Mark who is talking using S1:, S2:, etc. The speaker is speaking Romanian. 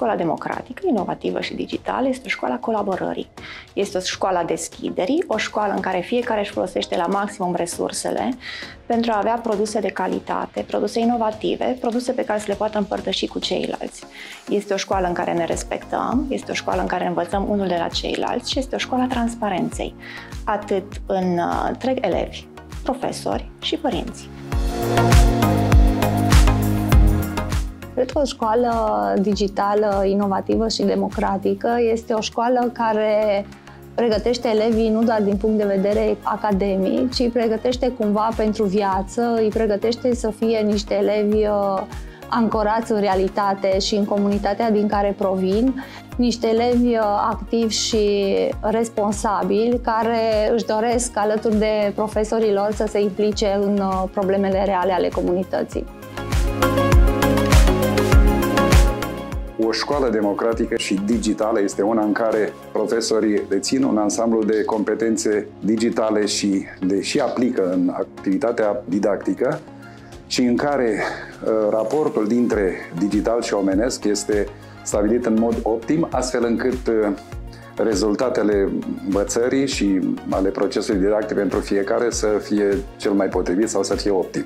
S1: școala democratică, inovativă și digitală, este o școală a colaborării. Este o școală a deschiderii, o școală în care fiecare își folosește la maximum resursele pentru a avea produse de calitate, produse inovative, produse pe care să le poată împărtăși cu ceilalți. Este o școală în care ne respectăm, este o școală în care învățăm unul de la ceilalți și este o școală a transparenței, atât în uh, întreg elevi, profesori și părinți.
S2: Cred că o școală digitală, inovativă și democratică este o școală care pregătește elevii nu doar din punct de vedere academic, ci îi pregătește cumva pentru viață, îi pregătește să fie niște elevi uh, ancorați în realitate și în comunitatea din care provin, niște elevi uh, activi și responsabili care își doresc alături de profesorii lor să se implice în uh, problemele reale ale comunității.
S3: O școală democratică și digitală este una în care profesorii dețin un ansamblu de competențe digitale și le și aplică în activitatea didactică și în care uh, raportul dintre digital și omenesc este stabilit în mod optim, astfel încât uh, rezultatele învățării și ale procesului didactic pentru fiecare să fie cel mai potrivit sau să fie optim.